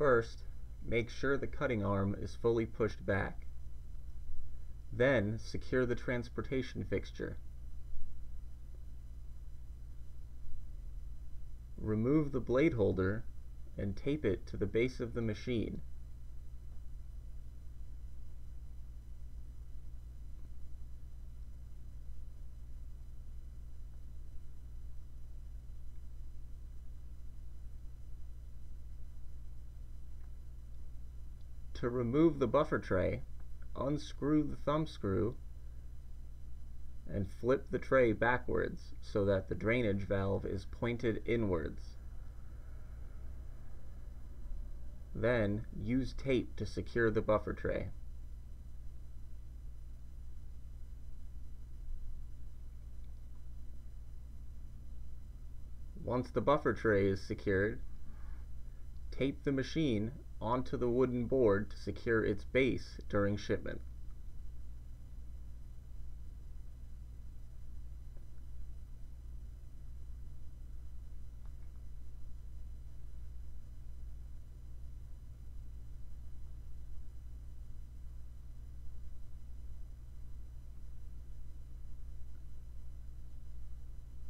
First, make sure the cutting arm is fully pushed back. Then, secure the transportation fixture. Remove the blade holder and tape it to the base of the machine. To remove the buffer tray, unscrew the thumb screw and flip the tray backwards so that the drainage valve is pointed inwards. Then, use tape to secure the buffer tray. Once the buffer tray is secured, tape the machine onto the wooden board to secure its base during shipment.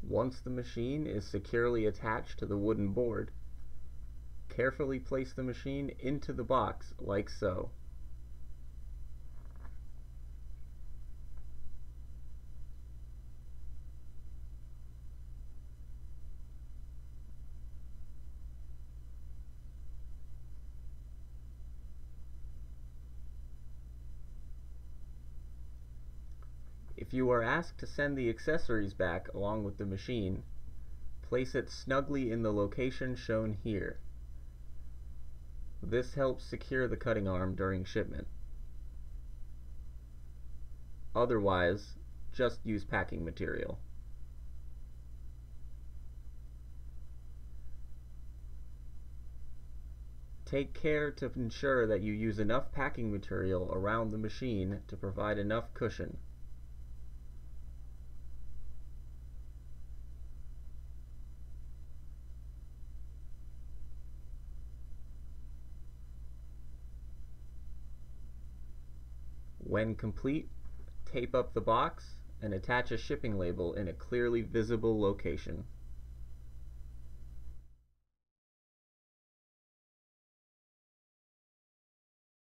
Once the machine is securely attached to the wooden board, Carefully place the machine into the box like so. If you are asked to send the accessories back along with the machine, place it snugly in the location shown here. This helps secure the cutting arm during shipment. Otherwise, just use packing material. Take care to ensure that you use enough packing material around the machine to provide enough cushion. When complete, tape up the box and attach a shipping label in a clearly visible location.